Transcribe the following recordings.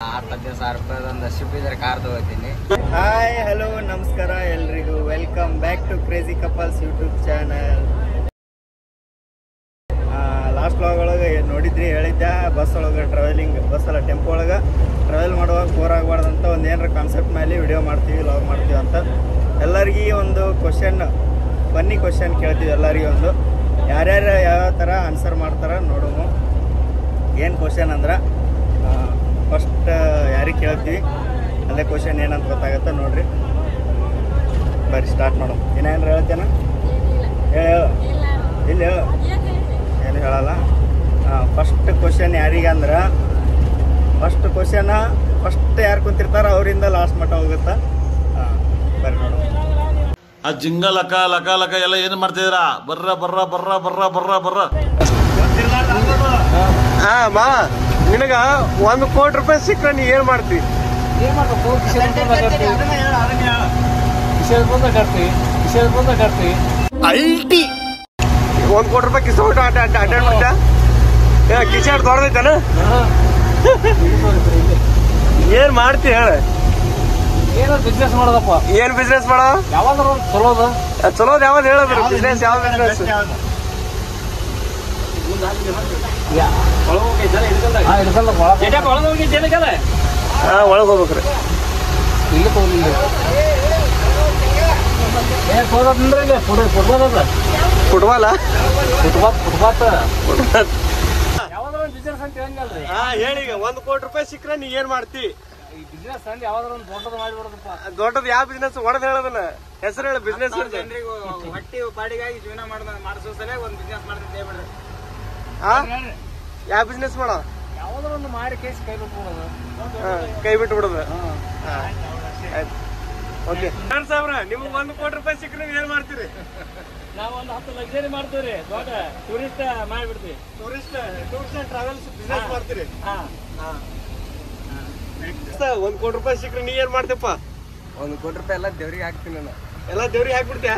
Car hi hello ನಮಸ್ಕಾರ ಎಲ್ರಿಗೂ. Welcome back to crazy couples YouTube channel last vlog ಒಳಗೆ ನೋಡಿದ್ರಿ ಹೇಳಿದ್ದೆ ಬಸ್ ಒಳಗೆ ಟ್ರಾವೆಲಿಂಗ್ ಬಸ್ ಅಲ್ಲ ಟೆಂಪೋ ಒಳಗೆ ಟ್ರಾವೆಲ್ ಮಾಡುವಾಗ ಬೋರ್ ಆಗಬಾರ್ದಂತ ಒಂದು ಏನಾರ ಕಾನ್ಸೆಪ್ಟ್ ಮೇಲೆ ವಿಡಿಯೋ ಮಾಡ್ತೀವಿ ಲಾಗ್ ಮಾಡ್ತೀವಿ ಅಂತ. ಎಲ್ಲರಿಗೂ ಒಂದು ಕ್ವಶನ್ ಬನ್ನಿ ಕ್ವಶನ್ ಕೇಳ್ತೀವಿ ಎಲ್ಲರಿಗೂ ಒಂದು. ಯಾರ್ಯಾರು ಯಾವ್ಯಾವ ಥರ ಆನ್ಸರ್ ಮಾಡ್ತಾರ ನೋಡೋಣ. ಏನು ಕ್ವಶನ್ ಅಂದ್ರೆ ಫಸ್ಟ್ ಯಾರಿಗೆ ಕೇಳ್ತೀವಿ? ಅಲ್ಲೇ ಕ್ವಶನ್ ಏನಂತ ಗೊತ್ತಾಗತ್ತೆ ನೋಡ್ರಿ. ಬರ್ರಿ ಸ್ಟಾರ್ಟ್ ಮಾಡೋಣ. ಏನೇನು ಹೇಳ್ತೇನ? ಹೇಳು ಇಲ್ಲ ಏನು ಹೇಳಲ್ಲ. ಫಸ್ಟ್ ಕ್ವಶನ್ ಯಾರಿಗಂದ್ರೆ ಫಸ್ಟ್ ಕ್ವಶನ್ ಫಸ್ಟ್ ಯಾರು ಕುಂತಿರ್ತಾರೋ ಅವರಿಂದ ಲಾಸ್ಟ್ ಮಟ್ಟ ಹೋಗುತ್ತಾ? ಹಾಂ ಬರ್ರಿ ನೋಡೋಣ. ಆ ಜಿಂಗ ಲಕ ಲಕ ಲಕ ಎಲ್ಲ ಏನು ಮಾಡ್ತಿದ್ದೀರಾ? ಬರ್ರ ಬರ್ರ ಬರ್ರ ಬರ್ರ ಬರ್ರ ಬರ್ರ. ಹಾ ಮಾ. ನಿನಗ ಒಂದು ಕೋಟಿ ರೂಪಾಯಿ ಸಿಕ್ಕರೆ ನೀ ಏನ್ ಮಾಡ್ತಿ? ಏನ್ ಮಾಡ್ಬೇಕು? ಅಲ್ಟಿ. ಒಂದ್ ಕೋಟಿ ರೂಪಾಯಿ ಕಿಸ್ಕೊಂಡು ಆಟ ಆಟ ಅಟೆಂಡ್ ಮಾಡ್ತಾ ಕಿಶಾಡ್ ದೊಡ್ಡದೈತನ ಏನ್ ಮಾಡ್ತಿ ಹೇಳ? ಏನ್ ಬಿಸ್ನೆಸ್ ಮಾಡೋದಪ್ಪ. ಏನ್ ಬಿಸ್ನೆಸ್ ಮಾಡೋ? ಯಾವಾಗಾರ ಒಂದು ಚಲೋದ? ಚಲೋದ್ ಯಾವ್ದು ಹೇಳೋದ್ರಿ ಬಿಸ್ನೆಸ್ ಯಾವ ಬಿಸ್ನೆಸ್ ಹಾ ಒಳಗ ಹೋಗ್ಬೇಕ್ರಿ ಇಲ್ಲಿ ತಗೊಂಡಿಲ್ಲ ಫುಟ್ಬಾಲ್ ಹೇಳಿ ಒಂದ್ ಕೋಟಿ ರೂಪಾಯಿ ಸಿಕ್ಕರೆ ನೀ ಏನ್ ಮಾಡ್ತಿ ಈ ಬಿಸ್ನೆಸ್ ಅಂದ್ರೆ ಯಾವ್ದಾರ ಒಂದು ದೊಡ್ಡದು ಮಾಡಿಬಿಡೋದಪ್ಪ ದೊಡ್ಡದು ಯಾವ ಬಿಸ್ನೆಸ್ ಹೊಡೆದ್ ಹೇಳೋದನ್ನ. ಹೆಸರು ಹೇಳ ಬಿಸ್ನೆಸ್ ಜನರಿಗೆ ಹೊಟ್ಟಿ ಪಾಡಿಗಾಗಿ ಜೀವನ ಮಾಡ್ದ ಮಾಡಿಸೋ ಸಲ ಒಂದು ಬಿಸ್ನೆಸ್ ಮಾಡ್ತಿದ್ದೆ ಬಿಡ್ರಿ. ಯಾವ ಬಿಸ್ನೆಸ್ ಮಾಡೋ? ಯಾವಾಗಾರ ಒಂದು ಮಾರಿ ಕೇಸ್ ಕೈ ಬಿಟ್ಬಿಡೋದು ಕೈ ಬಿಟ್ಟು ಬಿಡೋದು. ಹಾ. ಓಕೆ ಸಾಹೇಬ್ರ ನಿಮ್ಗೆ ಒಂದು ಕೋಟಿ ರೂಪಾಯಿ ಸಿಕ್ಕರೆ ನೀವು ಏನ್ ಮಾಡ್ತೀರಿ? ನಾವೊಂದು ಒಂದು ಹತ್ತು ಲಕ್ಸರಿ ಮಾಡ್ತೀವ್ರಿ. ದೊಡ್ಡ tourist ಮಾಡಿಬಿಡ್ತೀವಿ. Tourist tourist and travels business ಮಾಡ್ತೀರಿ? ಹಾ. ಒಂದ್ ಕೋಟಿ ರೂಪಾಯಿ ಸಿಕ್ಕರೆ ನೀ ಏನ್ ಮಾಡ್ತೀಪ್ಪ? ಒಂದು ಕೋಟಿ ರೂಪಾಯಿ ಎಲ್ಲ ದೇವ್ರಿಗೆ ಹಾಕ್ತೀನಿ ನಾನು. ಎಲ್ಲ ದೇವ್ರಿಗೆ ಹಾಕ್ಬಿಡ್ತೀಯ?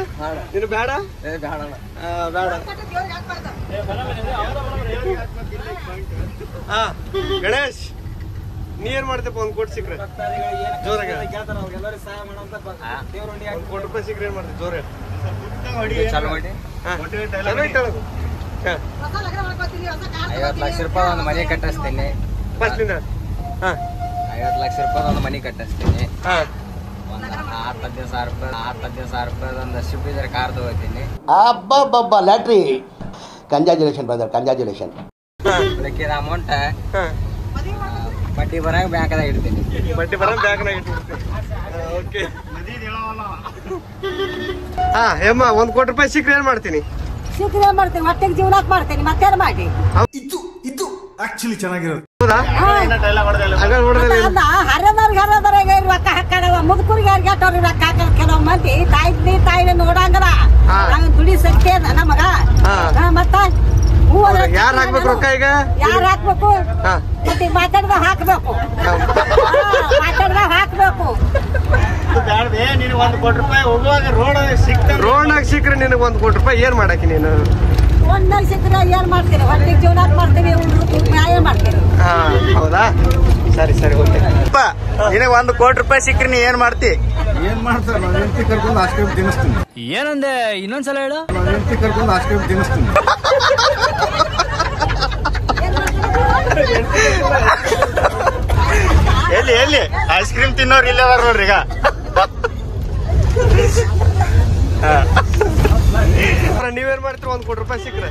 ನೀನು ಬೇಡ? ಏ ಬೇಡಣ್ಣ. ಆ, ಬೇಡ. ಹಾ ಗಣೇಶ್ ನೀ ಏನ್ ಮಾಡ್ತೀಪ್ಪ ಒಂದ್ ಕೋಟಿ ಸಿಕ್ರೆ ಜೋರಾಗ. ಕೋಟಿ ರೂಪಾಯಿ ಸಿಕ್ರೆ ಏನ್ ಮಾಡ್ತೀವಿ ಜೋರ ಚಾಲು ಮಾಡಿ. ಐವತ್ತು ಲಕ್ಷ ರೂಪಾಯಿ ಒಂದು ಮನೆ ಕಟ್ಟಿಸ್ತೀನಿ. ಫಸ್ಟ್ಲಿಂದ ಹಾ. ಐವತ್ತು ಲಕ್ಷ ರೂಪಾಯಿ ಒಂದು ಮನೆ ಕಟ್ಟಿಸ್ತೀನಿ. ಹತ್ತು ಹದಿನೈದು ಸಾವಿರ ರೂಪಾಯಿ ಹತ್ತು ಹದಿನೈದು ಸಾವಿರ ರೂಪಾಯಿ ಒಂದು ಇದ್ರೆ ಕಾರ್ ತಗೋತೀನಿ ಅಬ್ಬಬ್ಬಬ್ಬ ಲ್ಯಾಟ್ರಿ ಕಂಜಾಜುಲೇಷನ್ ಬ್ರದರ್ ಕಂಜಾಜುಲೇಷನ್ ಉಳಿಕಿದ ಅಮೌಂಟ್ ಬಡ್ಡಿ ಬರಂಗ ಬ್ಯಾಂಕ್ದಾಗ ಇಡ್ತೀನಿ ಬಡ್ಡಿ ಬರಂಗ ಓಕೆ ಹಾ ಹೇಮ್ಮ ಒಂದ್ ಕೋಟಿ ರೂಪಾಯಿ ಸಿಕ್ಕ್ರೆ ಏನ್ ಮಾಡ್ತೀನಿ ಏನ್ ಮಾಡ್ತೀನಿ ಮತ್ತೇನ್ ಜೀವನಾಕ್ ಮಾಡ್ತೀನಿ ಮತ್ತೇನು ಮಾಡಿ ರೊಕ್ಕ ಹಾಕಡವ ಹಾಕೋರಿ ರೊಕ್ಕ ಹಾಕಲ್ ಕೆಲವು ಮಂದಿ ತಾಯಿ ತಾಯಿ ನೋಡಂಗಲ್ಲ. ನಾವ್ ದುಡಿ ಶಕ್ತಿ ಅದ ನಮಗ ಹಾ. ಹಾ, ಮತ್ತ? ಯಾರ ಹಾಕ್ಬೇಕು ರೊಕ್ಕ ಈಗ? ಯಾರು ಹಾಕ್ಬೇಕು? ಹಾ. ಮತ್ತೆ ಮಾತಾಡ್ದ ಹಾಕ್ಬೇಕು. ಹಾ, ಮಾತಾಡ್ದ ಹಾಕ್ಬೇಕು. ನೀನು ಒಂದು ಕೋಟಿ ರೂಪಾಯಿ ಹೋಗುವಾಗ ರೋಡ್ ಸಿಕ್ತ ರೋಡ್ನಾಗ ಸಿಕ್ಕರೆ ನಿನಗೆ ಒಂದ್ ಕೋಟಿ ರೂಪಾಯಿ ಏನ್ ಮಾಡಾಕಿ ನೀನು? ಒಂದಾಗ ಸಿಕ್ಕರೆ ಏನ್ ಮಾಡ್ತೀನಿ? ಹೊಟ್ಟೆಗೆ ಜೀವನಾಕ್ ಮಾಡ್ತೀನಿ ನ್ಯಾಯ ಮಾಡ್ತೀನಿ. ಹಾ ಹೌದಾ? ಸರಿ ಸರಿ ಓಕೆ. ನಿನಗೆ ಒಂದು ಕೋಟಿ ರೂಪಾಯಿ ಸಿಕ್ಕರೆ ನೀ ಏನ್ ಮಾಡ್ತಿ? ಏನ್ ಮಾಡ್ತಾರೆ? ನಾನು ಹೆಂಡತಿ ಕರ್ಕೊಂಡು ಆಸ್ಕ್ರೀಮ್ ತಿನ್ನಿಸ್ತೀನಿ. ಏನಂದೆ? ಇನ್ನೊಂದ್ಸಲ ಹೇಳು. ನಾನು ಹೆಂಡತಿ ಕರ್ಕೊಂಡು ಆಸ್ಕ್ರೀಮ್ ತಿನ್ನಿಸ್ತೀನಿ. ಎಲ್ಲಿ ಎಲ್ಲಿ? ಐಸ್ ಕ್ರೀಮ್ ತಿನ್ನೋರು ಇಲ್ಲೇ ಬರ್ ನೋಡ್ರಿ ಈಗ. ನೀವೇನ್ ಮಾಡ್ತೀರಿ? ಒಂದ್ ಕೋಟಿ ರೂಪಾಯಿ ಸಿಕ್ಕರೆ.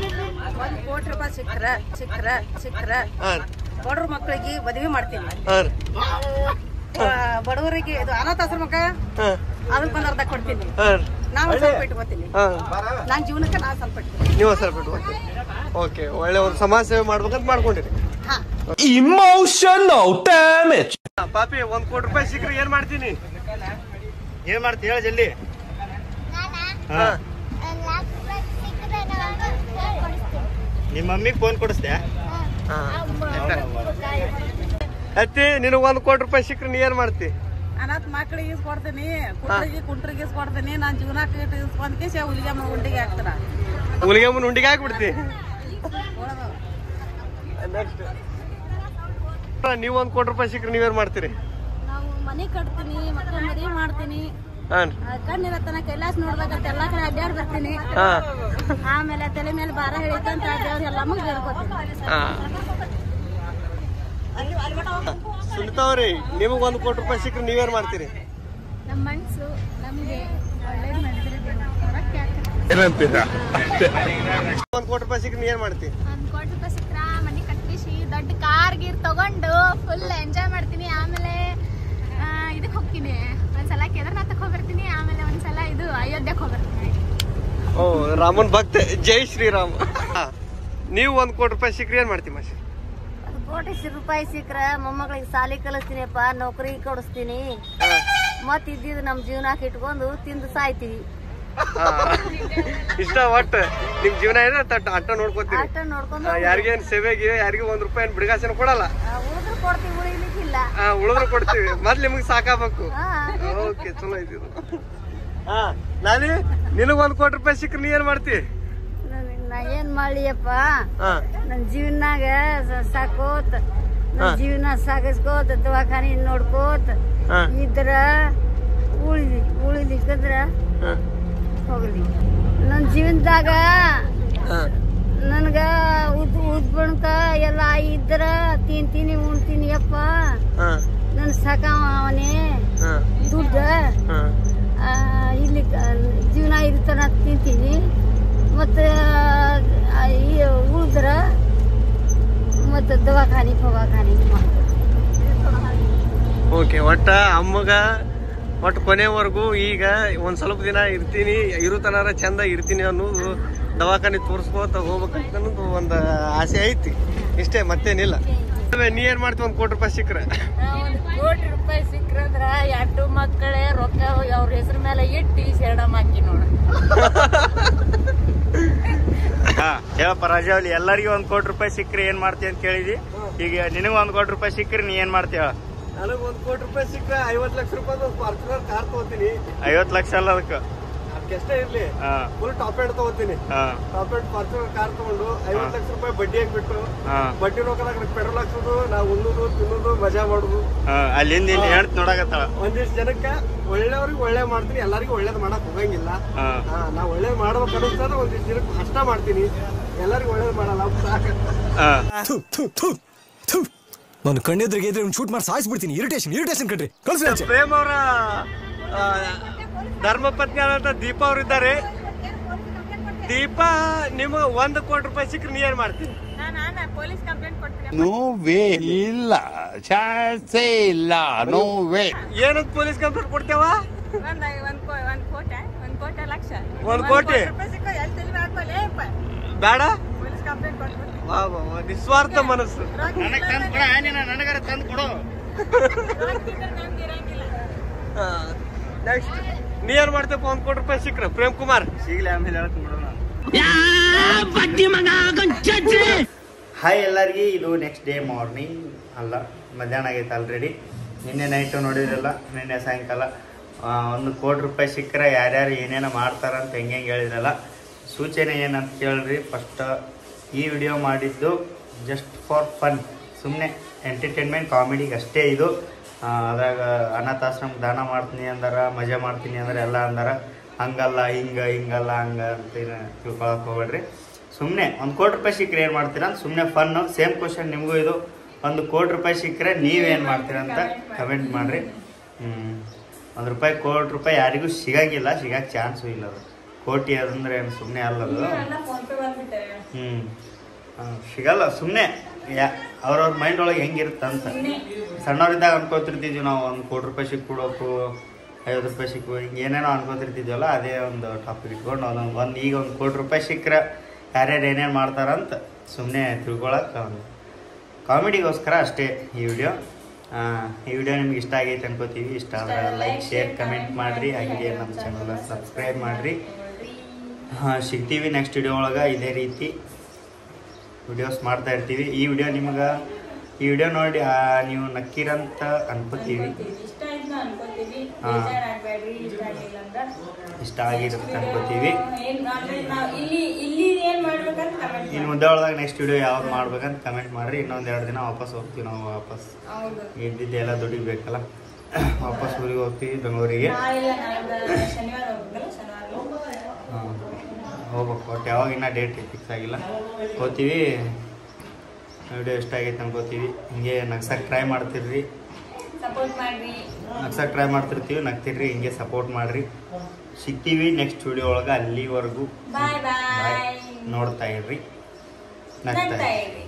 ಒಂದ್ ಕೋಟಿ ರೂಪಾಯಿ ಸಿಕ್ಕ್ರೆ ಸಿಕ್ಕ್ರೆ ಸಿಕ್ಕ್ರೆ. ಬಡ್ರ ಮಕ್ಕಳಿಗೆ ಮದುವೆ ಮಾಡ್ತೀನಿ ಹಾ. ಬಡವರಿಗೆ ಇದು ಅನಾಥಾಶ್ರಮಕ್ಕ ಹಾ. ಅದಕ್ಕೆ ಒಂದು ಅರ್ಧ ಕೊಡ್ತೀನಿ. ಹಾ. ನಾವು ಸ್ವಲ್ಪ ಇಟ್ಕೋತೀನಿ. ಹಾ. ನನ್ನ ಜೀವನಕ್ಕೆ ನಾನು ಸ್ವಲ್ಪ ಇಟ್ಕೋತೀನಿ. ನೀವು ಸ್ವಲ್ಪ ಓಕೆ ಒಳ್ಳೆ ಒಂದು ಸಮಾಜ ಸೇವೆ ಮಾಡ್ಬೇಕಂತ ಮಾಡ್ಕೊಂಡಿರಿ. ಹಾ. ಇಮೋಷನಲ್ ಡ್ಯಾಮೇಜ್ ಪಾಪಿ ಒಂದ್ ಕೋಟಿ ರೂಪಾಯಿ ಸಿಕ್ಕರೆ ಏನ್ ಮಾಡ್ತೀನಿ? ಏನ್ ಮಾಡ್ತೀನಿ ಹೇಳ ಜಲ್ದಿ. ಹಾ. ನಿಮ್ಮ ಮಮ್ಮಿಗೆ ಫೋನ್ ಕೊಡಿಸ್ದೆ ಹಾ. ಅತ್ತಿ ನಿನಗ ಒಂದ್ ಕೋಟಿ ರೂಪಾಯಿ ಸಿಕ್ಕ್ರೆ ನೀ ಏನ್ ಮಾಡ್ತಿ? ಅನಾಥ ಮಕ್ಳಿಗೆ ಕೊಡ್ತೀನಿ ಕುಂಟ್ರಿಗೆ ಕುಂಟ್ರಿಗೆ ಕೊಡ್ತೀನಿ ನಾನು ಜೀವನಕ್ಕೆ ಇಸ್ಕೊಂಡ್ ಕೇಸಿ ಹುಲಿಗೆ ಉಂಡಿಗೆ ಹಾಕ್ತಾರ? ಹುಲಿಗೆಮ್ಮನ ಉಂಡಿಗೆ ಹಾಕ್ಬಿಡ್ತಿ. ನೀವು ಒಂದ್ ಕೋಟಿ ರೂಪಾಯಿ ಸಿಕ್ಕರೆ ನೀವೇನ್ ಮಾಡ್ತೀರಿ? ನಾವು ಮನೆ ಕಟ್ತೀನಿ ಮಕ್ಕಳ ಮದುವೆ ಮಾಡ್ತೀನಿ. ಹಾನ್ ಕಣ್ಣಿರತನ ಕೈಲಾಸ ನೋಡ್ಬೇಕಂತ ಎಲ್ಲಾ ಕಡೆ ಅಡ್ಡಾಡ್ ಬರ್ತೀನಿ. ಆಮೇಲೆ ತಲೆ ಮೇಲೆ ಭಾರ ಹಿಡಿತಂತ ದೇವ್ರ ಎಲ್ಲ ಮಗ ಹೇಳ್ಕೊತೀನಿ ಸುನಿತಾ ಅವ್ರಿ ನಿಮಗ್ ಒಂದ್ ಕೋಟಿ ರೂಪಾಯಿ ಸಿಕ್ಕರೆ ನೀವೇನ್ ಮಾಡ್ತೀರಿ? ನಮ್ಮ ಮನಸ್ಸು ನಮಗೆ ಒಳ್ಳೇದ್ ಒಂದ್ ಕೋಟಿ ರೂಪಾಯಿ ಸಿಕ್ಕರೆ ನೀವೇನ್ ಮಾಡ್ತೀರಿ? ಒಂದ್ ಕೋಟಿ ರೂಪಾಯಿ ಸಿಕ್ಕ್ರ ಮನೆ ಕಟ್ಟಿಸಿ ದೊಡ್ಡ ಕಾರ್ ಗೀರ್ ತಗೊಂಡು ಫುಲ್ ಎಂಜಾಯ್ ಮಾಡ್ತೀನಿ. ಆಮೇಲೆ ಇದಕ್ಕೆ ಇದಕ್ ಹೋಗ್ತೀನಿ. ಒಂದ್ಸಲ ಕೇದಾರ್ನಾಥಕ್ ಹೋಗಿರ್ತೀನಿ ಆಮೇಲೆ ಒಂದ್ಸಲ ಇದು ಅಯೋಧ್ಯಕ್ಕೆ ಹೋಗ್ಬರ್ತೀನಿ. ಓ ರಾಮನ್ ಭಕ್ತ. ಜೈ ಶ್ರೀರಾಮ್. ನೀವು ಒಂದ್ ಕೋಟಿ ರೂಪಾಯಿ ಸಿಕ್ಕರೆ ಏನ್ ಮಾಡ್ತೀವಿ ಮಾಸಿ ಕೋಟಿ ರೂಪಾಯಿ ಸಿಕ್ಕ್ರ ಮೊಮ್ಮಗಳಿಗೆ ಸಾಲಿ ಕಲಿಸ್ತೀನಿಪ್ಪ ನೌಕರಿ ಕೊಡಿಸ್ತೀನಿ. ಮತ್ ಇದ್ದಿದ್ ನಮ್ ಜೀವನಕ್ಕೆ ಇಟ್ಕೊಂಡು ತಿಂದು ಸಾಯ್ತೀವಿ. ಇಷ್ಟ ಒಟ್ಟು. ನಿಮ್ ಜೀವನ ಏನ ತಟ್ಟ ಅಟ್ಟ ನೋಡ್ಕೊತೀವಿ ಅಷ್ಟ ನೋಡ್ಕೊಂಡು ಸೇವೆಗೆ ಯಾರಿಗೂ ಒಂದ್ ರೂಪಾಯಿ ಏನ್ ಬಿಡುಗಾಸನ ಕೊಡಲ್ಲ? ಉಳಿದ್ರು ಕೊಡ್ತೀವಿ ಉಳಿಲಿಕ್ಕಿಲ್ಲ. ಹಾ ಉಳಿದ್ರು ಕೊಡ್ತೀವಿ. ಮೊದ್ಲು ನಿಮ್ಗೆ ಸಾಕಾಗಬೇಕು. ಓಕೆ ಚಲೋ ಐತಿ ಹಾ ನಾನಿ ನಿನಗ್ ಒಂದ್ ಕೋಟಿ ರೂಪಾಯಿ ಸಿಕ್ಕರೆ ನೀ ಏನ್ ಮಾಡ್ತಿ? ನಾ ಏನ್ ಮಾಡ್ಲಿಯಪ್ಪ? ಹಾ. ನನ್ ಜೀವನಾಗ ಸಾಕೋತ್. ನನ್ ಜೀವನ ಸಾಗಿಸ್ಕೋತ ದವಾಖಾನಿ ನೋಡ್ಕೋತ. ಇದ್ರ ಉಳಿಲಿ ಉಳಿಲಿಕ್ಕಂದ್ರ ಹಾ. ಹೋಗ್ಲಿ. ನನ್ ಜೀವನದಾಗ. ನನ್ಗ ಉದ್ ಉದ್ಬಣ್ಕ ಎಲ್ಲ ಇದ್ರ ತಿಂತೀನಿ ಉಣ್ತೀನಿ ಯಪ್ಪ ಹಾ. ನನ್ ಸಕ ಅವನೇ. ದುಡ್ಡು. ಇಲ್ಲಿ ಜೀವನ ಇರ್ತಾನ ತಿಂತೀನಿ. ಮತ್ತು ಉಳಿದ್ರ ಮತ್ತು ದವಾಖಾನಿಗೆ ಪವಾಖಾನಿ ಓಕೆ ಒಟ್ಟ ಅಮ್ಮಗ ಒಟ್ಟು ಕೊನೆವರೆಗೂ ಈಗ ಒಂದ್ ಸ್ವಲ್ಪ ದಿನ ಇರ್ತೀನಿ ಇರುತನಾರ ಚಂದ ಇರ್ತೀನಿ ಅನ್ನೋದು ದವಾಖಾನೆ ತೋರಿಸ್ಕೋತ ಹೋಗ್ಬೇಕಂತ ಅನ್ನೋದು ಒಂದು ಆಸೆ ಐತಿ. ಇಷ್ಟೇ ಮತ್ತೇನಿಲ್ಲ. ನೀ ಏನ್ ಮಾಡ್ತೀವಿ ಒಂದ್ ಕೋಟಿ ರೂಪಾಯಿ ಸಿಕ್ಕ್ರೆ? ಒಂದು ಕೋಟಿ ರೂಪಾಯಿ ಸಿಕ್ಕ್ರಂದ್ರ ಎರಡು ಮಕ್ಕಳೇ ರೊಕ್ಕ ಅವ್ರ ಹೆಸರು ಮೇಲೆ ಇಟ್ಟು ಶರಣಮ್ಮ ಹಾಕಿ ನೋಡ. ಹಾ ಹೇಳಪ್ಪ ರಾಜಾವಲಿ ಎಲ್ಲರಿಗೂ ಒಂದ್ ಕೋಟಿ ರೂಪಾಯಿ ಸಿಕ್ಕ್ರಿ ಏನ್ ಮಾಡ್ತಿ ಅಂತ ಕೇಳಿದಿ ಈಗ ನಿನಗ ಒಂದ್ ಕೋಟಿ ರೂಪಾಯಿ ಸಿಕ್ಕ್ರಿ ನೀ ಏನ್ ಮಾಡ್ತೀಯ ನನಗ್ ಒಂದ್ ಕೋಟಿ ರೂಪಾಯಿ ಸಿಕ್ಕ ಐವತ್ ಲಕ್ಷ ರೂಪಾಯಿ ಫಾರ್ಚುನರ್ ಕಾರ್ ತಗೋತೀನಿ. ಐವತ್ ಲಕ್ಷ ಅಲ್ಲ ಅದಕ್ಕ. ಅದಕ್ಕೆಷ್ಟೇ ಇರ್ಲಿ ಫುಲ್ ಟಾಪ್ ಎಂಡ್ ತಗೋತೀನಿ. ಟಾಪ್ ಎಂಡ್ ಪರ್ಸನಲ್ ಕಾರ್ ತಗೊಂಡು ಐವತ್ತು ಲಕ್ಷ ರೂಪಾಯಿ ಬಡ್ಡಿ ಹಾಕ್ಬಿಟ್ಟು ಬಡ್ಡಿ ರೊಕ್ಕದಾಗ ಪೆಟ್ರೋಲ್ ಹಾಕ್ಸೋದು ನಾವು ಉಣ್ಣೋದು ತಿನ್ನೋದು ಮಜಾ ಮಾಡುದು. ಅಲ್ಲಿಂದ ಇಲ್ಲಿ ಹೇಳ್ತ ನೋಡಕತ್ತಾಳ. ಒಂದಿಷ್ಟು ಜನಕ್ಕೆ ಒಳ್ಳೆಯವ್ರಿಗೆ ಒಳ್ಳೆ ಮಾಡ್ತೀನಿ ಎಲ್ಲರಿಗೂ ಒಳ್ಳೇದು ಮಾಡಕ್ ಹೋಗಂಗಿಲ್ಲ. ಹಾ ಹಾ ನಾ ಒಳ್ಳೇದು ಮಾಡ್ಬೇಕು ಅನ್ನಿಸ್ತಂದ್ರೆ ಒಂದಿಷ್ಟು ಜನಕ್ಕೆ ಕಷ್ಟ ಮಾಡ್ತೀನಿ. ಎಲ್ಲರಿಗೂ ಒಳ್ಳೇದು ಮಾಡಲ್ಲ ಸಾಕು. ನಾನು ಕಣ್ಣೆದ್ರಿಗೆ ಇದ್ರೆ ಶೂಟ್ ಮಾಡಿ ಸಾಯಿಸ್ಬಿಡ್ತೀನಿ. ಇರಿಟೇಷನ್ ಇರಿಟೇಷನ್ ಕಣ್ರಿ. ಕಳ್ಸಿ. ಪ್ರೇಮ್ ಅವರ ಧರ್ಮಪತ್ನಿ ಆದಂತ ದೀಪಾ ಅವ್ರು ಇದ್ದಾರೆ ದೀಪ ನಿಮ್ ಒಂದ್ ಕೋಟಿ ರೂಪಾಯಿ ಸಿಕ್ಕರೆ ನೀ ಏನ್ ಮಾಡ್ತೀನಿ ನಾನು ಪೊಲೀಸ್ ಕಂಪ್ಲೇಂಟ್ ಕೊಡ್ತೀನಿ. ನೋ ವೇ ಇಲ್ಲ. ಚಾನ್ಸೇ ಇಲ್ಲ. ನೋ ವೇ ಏನಂತ ಪೊಲೀಸ್ ಕಂಪ್ಲೇಂಟ್ ಕೊಡ್ತೇವ? ಒಂದ್ ಒಂದ್ ಕೋ- ಒಂದ್ ಕೋಟೆ ಒಂದ್ ಕೋಟೆ ಲಕ್ಷ. ಒಂದ್ ಕೋಟಿ? ರೂಪಾಯಿ ಸಿಕ್ಕ ಎಲ್ಲಿ ತಲೆ ಹಾಕೋಲ್ಲ ಏಪ್ಪ ಬೇಡ? ನಿಸ್ವಾರ್ಥ ಮನಸ್ಸು. ನನಗ್ ತಂದ್ ಕೊಡ ನನಗಾರ ತಂದ್ ಕೊಡು ನಮ್ಗೆ ಇರಂಗಿಲ್ಲ. ನೆಕ್ಸ್ಟ್ ನೀ ಏನ್ ಮಾಡ್ತೇಪ್ಪ ಒಂದ್ ಕೋಟಿ ರೂಪಾಯಿ ಸಿಕ್ಕ್ರೆ. ಪ್ರೇಮ್ ಕುಮಾರ್. ಸಿಗ್ಲಿ ಆಮೇಲೆ ಹೇಳ್ತೀನಿ ನೋಡೋಣ ಹಾಯ್ ಎಲ್ಲರಿಗೆ ಇದು ನೆಕ್ಸ್ಟ್ ಡೇ ಮಾರ್ನಿಂಗ್ ಅಲ್ಲ ಮಧ್ಯಾಹ್ನ ಆಗೈತೆ ಆಲ್ರೆಡಿ ನಿನ್ನೆ ನೈಟು ನೋಡಿದ್ರಲ್ಲ ನಿನ್ನೆ ಸಾಯಂಕಾಲ. ಒಂದು ಕೋಟಿ ರೂಪಾಯಿ ಸಿಕ್ಕರೆ ಯಾರ್ಯಾರು ಏನೇನೋ ಮಾಡ್ತಾರ ಅಂತ ಹೆಂಗೆ ಹೇಳಿದ್ರಲ್ಲ ಸೂಚನೆ ಏನಂತ ಕೇಳ್ರಿ. ಫಸ್ಟ್ ಈ ವಿಡಿಯೋ ಮಾಡಿದ್ದು ಜಸ್ಟ್ ಫಾರ್ ಫನ್ ಸುಮ್ಮನೆ ಎಂಟರ್ಟೈನ್ಮೆಂಟ್ ಕಾಮಿಡಿಗೆ ಅಷ್ಟೇ ಇದು. ಅದ್ರಾಗ ಅನಾಥಾಶ್ರಮಕ್ಕೆ ದಾನ ಮಾಡ್ತೀನಿ ಅಂದಾರ ಮಜಾ ಮಾಡ್ತೀನಿ ಅಂದ್ರೆ ಎಲ್ಲ ಅಂದಾರ. ಹಂಗಲ್ಲ ಹಿಂಗ ಹಿಂಗಲ್ಲ ಹಂಗ ಅಂತ ತಿಳ್ಕೊಳಕ್ಕೆ ತಿಳ್ಕೊಳಕ್ ಹೋಗ್ಬೇಡ್ರಿ. ಸುಮ್ಮನೆ ಒಂದು ಕೋಟಿ ರೂಪಾಯಿ ಸಿಕ್ಕರೆ ಏನು ಮಾಡ್ತೀರಾ ಅಂತ ಸುಮ್ಮನೆ ಫನ್ ಸೇಮ್ ಕ್ವಶನ್ ನಿಮಗೂ ಇದು. ಒಂದು ಕೋಟಿ ರೂಪಾಯಿ ಸಿಕ್ಕರೆ ನೀವೇನು ಮಾಡ್ತೀರಾ ಅಂತ ಕಮೆಂಟ್ ಮಾಡಿರಿ. ಹ್ಞೂ ಒಂದು ರೂಪಾಯಿ ಕೋಟಿ ರೂಪಾಯಿ ಯಾರಿಗೂ ಸಿಗಂಗಿಲ್ಲ ಸಿಗಕ್ಕೆ ಚಾನ್ಸು ಇಲ್ಲ ಅದು. ಕೋಟಿ ಅದಂದ್ರೆ ಏನು ಸುಮ್ಮನೆ ಅಲ್ಲ ಅದು ಹ್ಞೂ ಸಿಗಲ್ಲ ಸುಮ್ಮನೆ ಯಾ ಅವ್ರವ್ರ ಮೈಂಡ್ ಒಳಗೆ ಹೆಂಗಿರುತ್ತೆ ಅಂತ ಸಣ್ಣವರಿದ್ದಾಗ ಅನ್ಕೋತಿರ್ತಿದ್ವಿ ನಾವು ಒಂದು ಕೋಟಿ ರೂಪಾಯಿ ಸಿಕ್ಬಿಡೋಕು ಐವತ್ತು ರೂಪಾಯಿ ಸಿಕ್ಕು ಹಿಂಗೆ ಏನೇನೋ ಅನ್ಕೋತಿರ್ತಿದ್ವಲ್ಲ ಅದೇ ಒಂದು ಟಾಪಿಕ್ ಇಟ್ಕೊಂಡು ಅದೊಂದು ಒಂದು ಈಗ ಒಂದು ಕೋಟಿ ರೂಪಾಯಿ ಸಿಕ್ಕರೆ ಯಾರ್ಯಾರು ಏನೇನು ಮಾಡ್ತಾರಂತ ಸುಮ್ಮನೆ ತಿಳ್ಕೊಳಕ್ಕೆ ಒಂದು ಕಾಮಿಡಿಗೋಸ್ಕರ ಅಷ್ಟೇ ಈ ವಿಡಿಯೋ. ಈ ವಿಡಿಯೋ ನಿಮ್ಗೆ ಇಷ್ಟ ಆಗೈತೆ ಅನ್ಕೋತೀವಿ ಇಷ್ಟ ಆದರೆ ಲೈಕ್ ಶೇರ್ ಕಮೆಂಟ್ ಮಾಡಿರಿ. ಹಾಗೆ ನಮ್ಮ ಚಾನಲ್ನ ಸಬ್ಸ್ಕ್ರೈಬ್ ಮಾಡಿರಿ. ಸಿಗ್ತೀವಿ ನೆಕ್ಸ್ಟ್ ವಿಡಿಯೋ ಒಳಗೆ ಇದೇ ರೀತಿ. ವಿಡಿಯೋಸ್ ಮಾಡ್ತಾ ಇರ್ತೀವಿ. ಈ ವಿಡಿಯೋ ನಿಮ್ಗೆ ಈ ವಿಡಿಯೋ ನೋಡಿ ನೀವು ನಕ್ಕಿರಂತ ಅನ್ಕೋತೀವಿ. ಇಷ್ಟ ಆಗಿರುತ್ತೆ ಅನ್ಕೋತೀವಿ. ಇನ್ನು ಮುಂದೆ ಒಳದಾಗ ನೆಕ್ಸ್ಟ್ ವಿಡಿಯೋ ಯಾವಾಗ ಮಾಡ್ಬೇಕಂತ ಕಮೆಂಟ್ ಮಾಡ್ರಿ. ಇನ್ನೊಂದು ಎರಡು ದಿನ ವಾಪಸ್ ಹೋಗ್ತೀವಿ ನಾವು ವಾಪಸ್. ಇದ್ದಿದ್ದೆಲ್ಲ ದುಡಿಬೇಕಲ್ಲ. ಬೇಕಲ್ಲ ವಾಪಸ್ ಊರಿಗೆ ಹೋಗ್ತೀವಿ ಬೆಂಗಳೂರಿಗೆ. ಹೋಗ್ಬೇಕು. ಒಟ್ಟು ಯಾವಾಗ ಇನ್ನೂ ಡೇಟ್ ಫಿಕ್ಸ್ ಆಗಿಲ್ಲ. ಹೋಗ್ತೀವಿ. ವಿಡಿಯೋ ಇಷ್ಟ ಆಗೈತೆ ಅನ್ಕೋತೀವಿ ಹಿಂಗೆ ನಗ್ಸಕ್ಕೆ ಟ್ರೈ ಮಾಡ್ತಿರ್ರಿ. ನಗ್ಸಕ್ಕೆ ಟ್ರೈ ಮಾಡ್ತಿರ್ತೀವಿ. ನಗ್ತಿರ್ರಿ ಹಿಂಗೆ ಸಪೋರ್ಟ್ ಮಾಡಿರಿ. ಸಿಗ್ತೀವಿ ನೆಕ್ಸ್ಟ್ ವಿಡಿಯೋ ಒಳಗೆ ಅಲ್ಲಿವರೆಗೂ. ನೋಡ್ತಾ ಇರ್ರಿ. ನಗ್ತಾ ಇರ್ರಿ. ಇರಿ